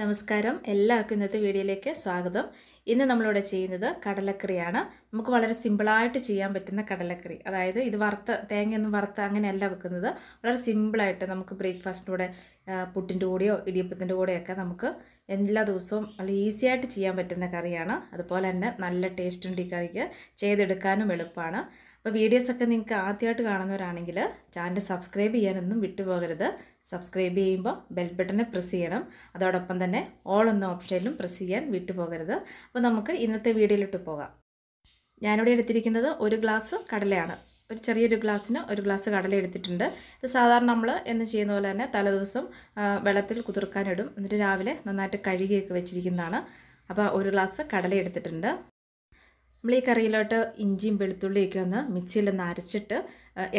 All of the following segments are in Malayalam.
നമസ്കാരം. എല്ലാവർക്കും ഇന്നത്തെ വീഡിയോയിലേക്ക് സ്വാഗതം. ഇന്ന് നമ്മളിവിടെ ചെയ്യുന്നത് കടലക്കറിയാണ്. നമുക്ക് വളരെ സിമ്പിളായിട്ട് ചെയ്യാൻ പറ്റുന്ന കടലക്കറി. അതായത് ഇത് വറുത്ത് തേങ്ങയൊന്നും വറുത്ത് അങ്ങനെയല്ല വെക്കുന്നത്. വളരെ സിമ്പിളായിട്ട് നമുക്ക് ബ്രേക്ക്ഫാസ്റ്റിന്റെ കൂടെ പുട്ടിന്റെ കൂടെയോ ഇടിയപ്പത്തിന്റെ കൂടെയൊക്കെ നമുക്ക് എല്ലാ ദിവസവും നല്ല ഈസി ആയിട്ട് ചെയ്യാൻ പറ്റുന്ന കറിയാണ്. അതുപോലെ തന്നെ നല്ല ടേസ്റ്റ് ഉണ്ട് ഈ കറിക്ക്. ചെയ്തെടുക്കാനും എളുപ്പമാണ്. അപ്പോൾ വീഡിയോസൊക്കെ നിങ്ങൾക്ക് ആദ്യമായിട്ട് കാണുന്നവരാണെങ്കിൽ ചാനൽ സബ്സ്ക്രൈബ് ചെയ്യാനൊന്നും വിട്ടുപോകരുത്. സബ്സ്ക്രൈബ് ചെയ്യുമ്പോൾ ബെൽ ബട്ടനെ പ്രസ് ചെയ്യണം. അതോടൊപ്പം തന്നെ ഓൾ എന്ന ഓപ്ഷനിലും പ്രസ് ചെയ്യാൻ വിട്ടുപോകരുത്. അപ്പോൾ നമുക്ക് ഇന്നത്തെ വീഡിയോയിലിട്ട് പോകാം. ഞാനിവിടെ എടുത്തിരിക്കുന്നത് ഒരു ഗ്ലാസ് കടലയാണ്. ഒരു ചെറിയൊരു ഗ്ലാസ്സിന് ഒരു ഗ്ലാസ് കടല എടുത്തിട്ടുണ്ട്. ഇത് സാധാരണ നമ്മൾ എന്ന് ചെയ്യുന്ന പോലെ തന്നെ തലേദിവസം വെള്ളത്തിൽ കുതിർക്കാനിടും. എന്നിട്ട് രാവിലെ നന്നായിട്ട് കഴുകിയൊക്കെ വെച്ചിരിക്കുന്നതാണ്. അപ്പോൾ ഒരു ഗ്ലാസ് കടല എടുത്തിട്ടുണ്ട്. നമ്മൾ ഈ കറിയിലോട്ട് ഇഞ്ചിയും വെളുത്തുള്ളിയൊക്കെ ഒന്ന് മിക്സിയിലൊന്ന് അരച്ചിട്ട്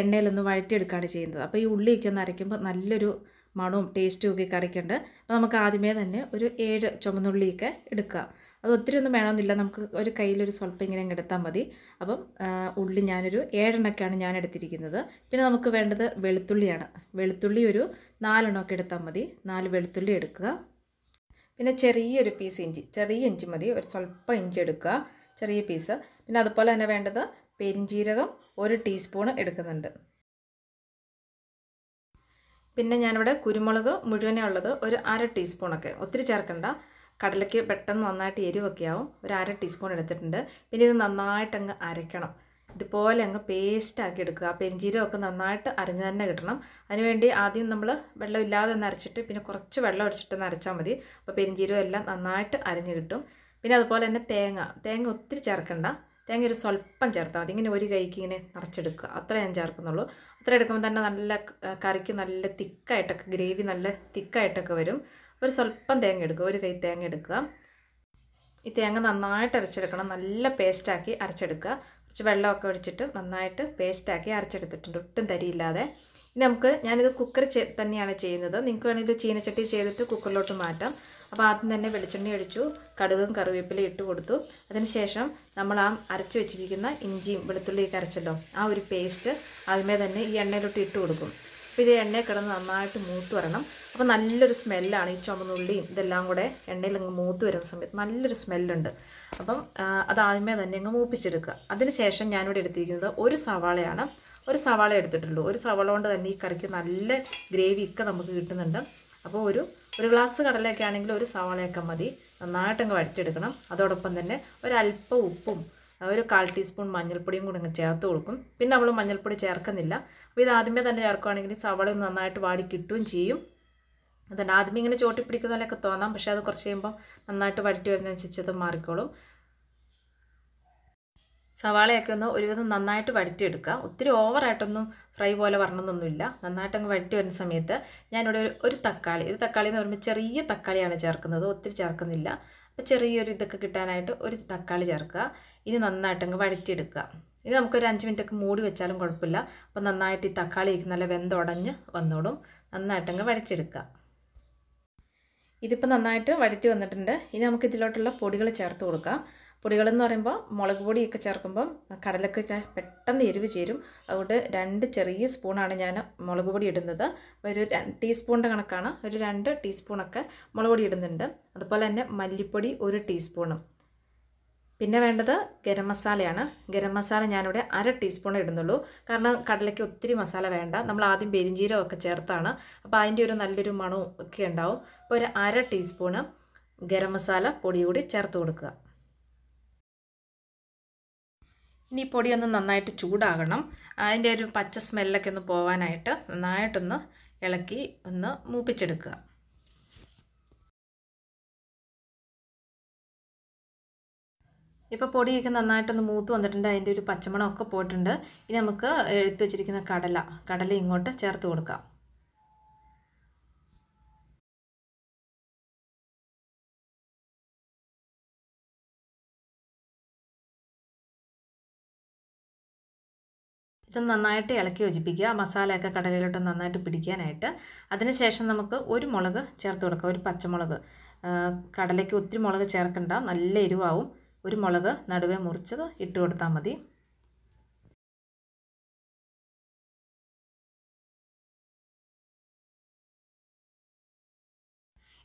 എണ്ണയിലൊന്ന് വഴറ്റിയെടുക്കുകയാണ് ചെയ്യുന്നത്. അപ്പോൾ ഈ ഉള്ളിയൊക്കെ ഒന്ന് അരയ്ക്കുമ്പോൾ നല്ലൊരു മണവും ടേസ്റ്റും ഒക്കെ കറിക്കുണ്ട്. അപ്പോൾ നമുക്ക് ആദ്യമേ തന്നെ ഒരു ഏഴ് ചുമന്നുള്ളിയൊക്കെ എടുക്കുക. അത് ഒത്തിരി ഒന്നും വേണമെന്നില്ല. നമുക്ക് ഒരു കയ്യിലൊരു സ്വല്പം ഇങ്ങനെ എടുത്താൽ മതി. അപ്പം ഉള്ളി ഞാനൊരു ഏഴെണ്ണൊക്കെയാണ് ഞാൻ എടുത്തിരിക്കുന്നത്. പിന്നെ നമുക്ക് വേണ്ടത് വെളുത്തുള്ളിയാണ്. വെളുത്തുള്ളി ഒരു നാലെണ്ണമൊക്കെ എടുത്താൽ മതി. നാല് വെളുത്തുള്ളി എടുക്കുക. പിന്നെ ചെറിയൊരു പീസ് ഇഞ്ചി. ചെറിയ ഇഞ്ചി മതി. ഒരു സ്വല്പം ഇഞ്ചി എടുക്കുക. ചെറിയ പീസ് പിന്നെ അതുപോലെ തന്നെ വേണ്ടത് പെരിഞ്ജീരകം ഒരു ടീസ്പൂൺ എടുക്കുന്നുണ്ട്. പിന്നെ ഞാനിവിടെ കുരുമുളക് മുഴുവനേ ഉള്ളത് ഒരു അര ടീസ്പൂണൊക്കെ ഒത്തിരി ചേർക്കണ്ട. കടലയ്ക്ക് പെട്ടെന്ന് നന്നായിട്ട് എരിവൊക്കെ ആവും. ഒരു അര ടീസ്പൂൺ എടുത്തിട്ടുണ്ട്. പിന്നെ ഇത് നന്നായിട്ട് അങ്ങ് അരയ്ക്കണം. ഇതുപോലെ അങ്ങ് പേസ്റ്റ് ആക്കി എടുക്കുക. ആ പെരിഞ്ചീരമൊക്കെ നന്നായിട്ട് അരഞ്ഞ് തന്നെ കിട്ടണം. അതിനുവേണ്ടി ആദ്യം നമ്മൾ വെള്ളം ഇല്ലാതെ ഒന്ന് അരച്ചിട്ട് പിന്നെ കുറച്ച് വെള്ളം ഒഴിച്ചിട്ട് അരച്ചാൽ മതി. അപ്പോൾ പെരിഞ്ചീരം എല്ലാം നന്നായിട്ട് അരഞ്ഞ് കിട്ടും. പിന്നെ അതുപോലെ തന്നെ തേങ്ങ. തേങ്ങ ഒത്തിരി ചേർക്കണ്ട. തേങ്ങ ഒരു സ്വല്പം ചേർത്താൽ മതി. ഇങ്ങനെ ഒരു കൈക്ക് ഇങ്ങനെ നിറച്ചെടുക്കുക. അത്ര ഞാൻ ചേർക്കുന്നുള്ളൂ. അത്ര എടുക്കുമ്പോൾ തന്നെ നല്ല കറിക്ക് നല്ല തിക്കായിട്ടൊക്കെ ഗ്രേവി നല്ല തിക്കായിട്ടൊക്കെ വരും. ഒരു സ്വല്പം തേങ്ങ എടുക്കുക ഒരു കൈ തേങ്ങ എടുക്കുക. ഈ തേങ്ങ നന്നായിട്ട് അരച്ചെടുക്കണം. നല്ല പേസ്റ്റാക്കി അരച്ചെടുക്കുക. കുറച്ച് വെള്ളമൊക്കെ ഒഴിച്ചിട്ട് നന്നായിട്ട് പേസ്റ്റാക്കി അരച്ചെടുത്തിട്ടുണ്ട്. ഒട്ടും തരിയില്ലാതെ. ഇനി നമുക്ക് ഞാനിത് കുക്കർ തന്നെയാണ് ചെയ്യുന്നത്. നിങ്ങൾക്ക് വേണമെങ്കിൽ ചീനച്ചട്ടി ചെയ്തിട്ട് കുക്കറിലോട്ട് മാറ്റാം. അപ്പോൾ ആദ്യം തന്നെ വെളിച്ചെണ്ണ ഒഴിച്ചു കടുകും കറിവേപ്പിലയും ഇട്ട് കൊടുത്തു. അതിനുശേഷം നമ്മൾ ആ അരച്ച് വെച്ചിരിക്കുന്ന ഇഞ്ചിയും വെളുത്തുള്ളിയൊക്കെ അരച്ചല്ലോ ആ ഒരു പേസ്റ്റ് ആദ്യമേ തന്നെ ഈ എണ്ണയിലോട്ട് ഇട്ട് കൊടുക്കും. ഇത് എണ്ണയിൽ കിടന്ന് നന്നായിട്ട് മൂത്ത് വരണം. അപ്പോൾ നല്ലൊരു സ്മെല്ലാണ് ഈ ചുമന്നുള്ളിയും ഇതെല്ലാം കൂടെ എണ്ണയിൽ അങ്ങ് മൂത്ത് വരുന്ന സമയത്ത് നല്ലൊരു സ്മെല്ലുണ്ട്. അപ്പം അതാദ്യമേ തന്നെ അങ്ങ് മൂപ്പിച്ചെടുക്കുക. അതിനുശേഷം ഞാനിവിടെ എടുത്തിരിക്കുന്നത് ഒരു സവാളയാണ്. ഒരു സവാള എടുത്തിട്ടുള്ളൂ. ഒരു സവാള കൊണ്ട് തന്നെ ഈ കറിക്ക് നല്ല ഗ്രേവി ഒക്കെ നമുക്ക് കിട്ടുന്നുണ്ട്. അപ്പോൾ ഒരു ഒരു ഗ്ലാസ് കടലയൊക്കെ ആണെങ്കിൽ ഒരു സവാളയൊക്കെ മതി. നന്നായിട്ടങ്ങ് വഴറ്റിയെടുക്കണം. അതോടൊപ്പം തന്നെ ഒരല്പം ഉപ്പും ഒരു കാൽ ടീസ്പൂൺ മഞ്ഞൾപ്പൊടിയും കൂടി അങ്ങ് ചേർത്ത് കൊടുക്കും. പിന്നെ നമ്മൾ മഞ്ഞൾപ്പൊടി ചേർക്കുന്നില്ല. അപ്പോൾ ഇത് ആദ്യമേ തന്നെ ചേർക്കുകയാണെങ്കിൽ സവള നന്നായിട്ട് വാടി കിട്ടുകയും ചെയ്യും. അതുകൊണ്ട് ആദ്യമേ ഇങ്ങനെ ചോട്ടി പിടിക്കുന്ന പോലെയൊക്കെ തോന്നാം. പക്ഷേ അത് കുറച്ച് കഴിയുമ്പോൾ നന്നായിട്ട് വഴറ്റി വരുന്നതനുസരിച്ച് അത് മാറിക്കോളും. സവാളയൊക്കെ ഒന്ന് ഒരുവിധം നന്നായിട്ട് വഴറ്റിയെടുക്കുക. ഒത്തിരി ഓവറായിട്ടൊന്നും ഫ്രൈ പോലെ വരണമെന്നൊന്നുമില്ല. നന്നായിട്ട് അങ്ങ് വഴറ്റി വരുന്ന സമയത്ത് ഞാനിവിടെ ഒരു തക്കാളി ഒരു തക്കാളി എന്ന് പറയുമ്പോൾ ചെറിയ തക്കാളിയാണ് ചേർക്കുന്നത്. ഒത്തിരി ചേർക്കുന്നില്ല. അപ്പോൾ ചെറിയൊരു ഇതൊക്കെ കിട്ടാനായിട്ട് ഒരു തക്കാളി ചേർക്കുക. ഇനി നന്നായിട്ട് അങ്ങ് വഴറ്റിയെടുക്കുക. ഇത് നമുക്കൊരു അഞ്ച് മിനിറ്റ് ഒക്കെ മൂടി വെച്ചാലും കുഴപ്പമില്ല. അപ്പോൾ നന്നായിട്ട് ഈ തക്കാളി നല്ല വെന്തുടഞ്ഞ് വന്നോടും നന്നായിട്ട് അങ്ങ് വഴറ്റിയെടുക്കുക. ഇതിപ്പോൾ നന്നായിട്ട് വഴറ്റി വന്നിട്ടുണ്ട്. ഇനി നമുക്ക് ഇതിലോട്ടുള്ള പൊടികൾ ചേർത്ത് കൊടുക്കാം. പൊടികളെന്ന് പറയുമ്പോൾ മുളക് പൊടിയൊക്കെ ചേർക്കുമ്പം കടലക്കൊക്കെ പെട്ടെന്ന് എരിവ് ചേരും. അതുകൊണ്ട് രണ്ട് ചെറിയ സ്പൂണാണ് ഞാൻ മുളക് പൊടി ഇടുന്നത്. അപ്പോൾ ഒരു ടീസ്പൂണിന്റെ കണക്കാണ്. ഒരു രണ്ട് ടീസ്പൂണൊക്കെ മുളക് പൊടി ഇടുന്നുണ്ട്. അതുപോലെ തന്നെ മല്ലിപ്പൊടി ഒരു ടീസ്പൂണും. പിന്നെ വേണ്ടത് ഗരം മസാലയാണ്. ഗരം മസാല ഞാനിവിടെ അര ടീസ്പൂൺ ഇടുന്നുള്ളൂ. കാരണം കടലയ്ക്ക് ഒത്തിരി മസാല വേണ്ട. നമ്മൾ ആദ്യം പെരിഞ്ചീരകം ഒക്കെ ചേർത്താണ്. അപ്പോൾ അതിന്റെ ഒരു നല്ലൊരു മണവും ഒക്കെ ഉണ്ടാവും. അപ്പോൾ ഒരു അര ടീസ്പൂണ് ഗരം മസാല പൊടി കൂടി ചേർത്ത് കൊടുക്കുക. ഇനി പൊടിയൊന്ന് നന്നായിട്ട് ചൂടാകണം. അതിന്റെ ഒരു പച്ച സ്മെല്ലൊക്കെ ഒന്ന് പോകാനായിട്ട് നന്നായിട്ടൊന്ന് ഇളക്കി ഒന്ന് മൂപ്പിച്ചെടുക്കുക. ഇപ്പോൾ പൊടിയൊക്കെ നന്നായിട്ടൊന്ന് മൂത്ത് വന്നിട്ടുണ്ട്. അതിന്റെ ഒരു പച്ചമണമൊക്കെ പോയിട്ടുണ്ട്. ഇനി നമുക്ക് എടുത്തു വെച്ചിരിക്കുന്ന കടല കടല ഇങ്ങോട്ട് ചേർത്ത് കൊടുക്കാം. ഇത് നന്നായിട്ട് ഇളക്കി യോജിപ്പിക്കുക. മസാലയൊക്കെ കടലയിലോട്ട് നന്നായിട്ട് പിടിക്കാനായിട്ട്. അതിനുശേഷം നമുക്ക് ഒരു മുളക് ചേർത്ത് കൊടുക്കാം. ഒരു പച്ചമുളക്. കടലയ്ക്ക് ഒത്തിരി മുളക് ചേർക്കണ്ട. നല്ല എരിവാവും. ഒരു മുളക് നടുവേ മുറിച്ചത് ഇട്ട് കൊടുത്താൽ മതി.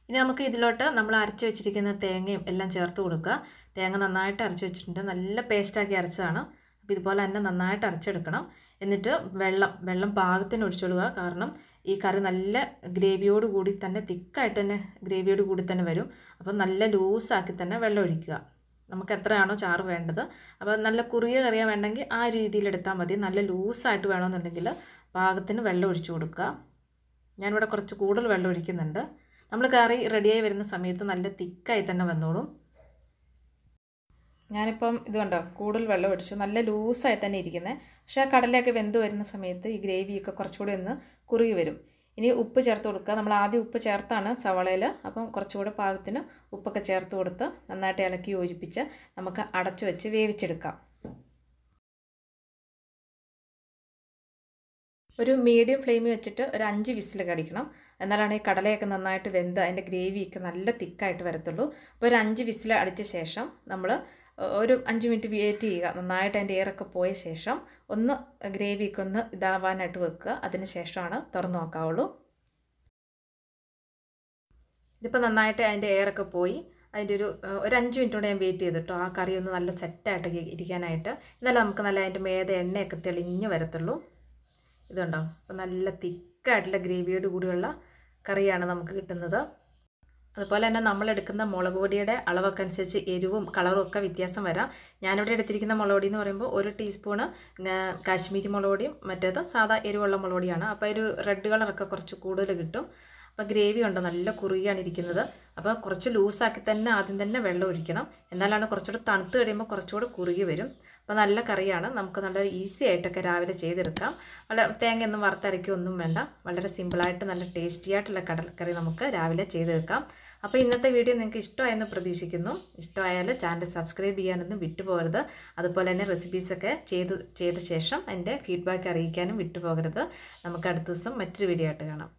ഇനി നമുക്ക് ഇതിലോട്ട് നമ്മൾ അരച്ച് വെച്ചിരിക്കുന്ന തേങ്ങയും എല്ലാം ചേർത്ത് കൊടുക്കുക. തേങ്ങ നന്നായിട്ട് അരച്ച് വെച്ചിട്ടുണ്ട്. നല്ല പേസ്റ്റാക്കി അരച്ചതാണ്. അപ്പോൾ ഇതുപോലെ തന്നെ നന്നായിട്ട് അരച്ചെടുക്കണം. എന്നിട്ട് വെള്ളം വെള്ളം പാകത്തിന് ഒഴിച്ചൊടുക്കുക. കാരണം ഈ കറി നല്ല ഗ്രേവിയോട് കൂടി തന്നെ തിക്കായിട്ട് തന്നെ ഗ്രേവിയോട് കൂടി തന്നെ വരും. അപ്പം നല്ല ലൂസാക്കി തന്നെ വെള്ളം ഒഴിക്കുക. നമുക്ക് എത്രയാണോ ചാറ് വേണ്ടത്. അപ്പോൾ നല്ല കുറിയ കറിയാൻ വേണ്ടെങ്കിൽ ആ രീതിയിൽ എടുത്താൽ മതി. നല്ല ലൂസായിട്ട് വേണമെന്നുണ്ടെങ്കിൽ പാകത്തിന് വെള്ളം ഒഴിച്ചു കൊടുക്കുക. ഞാനിവിടെ കുറച്ച് കൂടുതൽ വെള്ളം ഒഴിക്കുന്നുണ്ട്. നമ്മൾ കറി റെഡിയായി വരുന്ന സമയത്ത് നല്ല തിക്കായി തന്നെ വന്നോളും. ഞാനിപ്പം ഇത് കണ്ടോ കൂടുതൽ വെള്ളം ഒഴിച്ചു. നല്ല ലൂസായി തന്നെ ഇരിക്കുന്നത് പക്ഷേ ആ കടലയൊക്കെ വെന്ത് വരുന്ന സമയത്ത് ഈ ഗ്രേവിയൊക്കെ കുറച്ചുകൂടി ഒന്ന് കുറുകി വരും. ഇനി ഉപ്പ് ചേർത്ത് കൊടുക്കുക. നമ്മൾ ആദ്യം ഉപ്പ് ചേർത്താണ് സവളയിൽ. അപ്പം കുറച്ചുകൂടെ പാകത്തിന് ഉപ്പൊക്കെ ചേർത്ത് കൊടുത്ത് നന്നായിട്ട് ഇളക്കി യോജിപ്പിച്ച് നമുക്ക് അടച്ചു വെച്ച് വേവിച്ചെടുക്കാം. ഒരു മീഡിയം ഫ്ലെയിമിൽ വെച്ചിട്ട് ഒരു അഞ്ച് വിസിൽ കടിക്കണം. എന്നാലാണ് ഈ കടലയൊക്കെ നന്നായിട്ട് വെന്ത് അതിന്റെ ഗ്രേവിയൊക്കെ നല്ല തിക്കായിട്ട് വരത്തുള്ളൂ. അപ്പോൾ ഒരു അഞ്ച് വിസിൽ അടിച്ച ശേഷം നമ്മൾ ഒരു അഞ്ച് മിനിറ്റ് വെയിറ്റ് ചെയ്യുക. നന്നായിട്ട് അതിന്റെ എയറൊക്കെ പോയ ശേഷം ഒന്ന് ഗ്രേവിയൊക്കെ ഒന്ന് ഇതാവാനായിട്ട് വെക്കുക. അതിന് ശേഷമാണ് തുറന്ന് നോക്കാവുള്ളൂ. ഇതിപ്പോൾ നന്നായിട്ട് അതിന്റെ എയറൊക്കെ പോയി. അതിന്റെ ഒരു ഒരു അഞ്ച് മിനിറ്റ് കൂടെ ഞാൻ വെയിറ്റ് ചെയ്തിട്ടോ. ആ കറി ഒന്ന് നല്ല സെറ്റായിട്ട് ഇരിക്കാനായിട്ട്. എന്നാലും നമുക്ക് നല്ല അതിന്റെ മേത എണ്ണയൊക്കെ തെളിഞ്ഞ് വരത്തുള്ളൂ. ഇതുണ്ടോ? അപ്പോൾ നല്ല തിക്കായിട്ടുള്ള ഗ്രേവിയോട് കൂടിയുള്ള കറിയാണ് നമുക്ക് കിട്ടുന്നത്. അതുപോലെ തന്നെ നമ്മൾ എടുക്കുന്ന മുളക് പൊടിയുടെ അളവൊക്കെ അനുസരിച്ച് എരിവും കളറും ഒക്കെ വ്യത്യാസം വരാം. ഞാനിവിടെ എടുത്തിരിക്കുന്ന മുളക് പൊടി എന്ന് പറയുമ്പോൾ ഒരു ടീസ്പൂണ് കാശ്മീരി മുളക് പൊടിയും മറ്റേത് സാധാ എരിവുള്ള മുളക് പൊടിയാണ്. അപ്പോൾ ഒരു റെഡ് കളറൊക്കെ കുറച്ച് കൂടുതൽ കിട്ടും. അപ്പോൾ ഗ്രേവി ഉണ്ട്? നല്ല കുറുകിയാണ് ഇരിക്കുന്നത്. അപ്പോൾ കുറച്ച് ലൂസാക്കി തന്നെ ആദ്യം തന്നെ വെള്ളം ഒഴിക്കണം. എന്നാലാണ് കുറച്ചുകൂടെ തണുത്ത് കഴിയുമ്പോൾ കുറച്ചുകൂടെ കുറുകി വരും. അപ്പോൾ നല്ല കറിയാണ്. നമുക്ക് നല്ല ഈസി ആയിട്ടൊക്കെ രാവിലെ ചെയ്തെടുക്കാം. വളരെ തേങ്ങയൊന്നും വറുത്തരയ്ക്കൊന്നും വേണ്ട. വളരെ സിമ്പിളായിട്ട് നല്ല ടേസ്റ്റി ആയിട്ടുള്ള കടൽക്കറി നമുക്ക് രാവിലെ ചെയ്തെടുക്കാം. അപ്പോൾ ഇന്നത്തെ വീഡിയോ നിങ്ങൾക്ക് ഇഷ്ടമായെന്ന് പ്രതീക്ഷിക്കുന്നു. ഇഷ്ടമായാൽ ചാനൽ സബ്സ്ക്രൈബ് ചെയ്യാനൊന്നും വിട്ടുപോകരുത്. അതുപോലെ തന്നെ റെസിപ്പീസൊക്കെ ചെയ്ത് ചെയ്ത ശേഷം എന്റെ ഫീഡ്ബാക്ക് അറിയിക്കാനും വിട്ടുപോകരുത്. നമുക്ക് അടുത്ത ദിവസം മറ്റൊരു വീഡിയോ ആയിട്ട് കാണാം.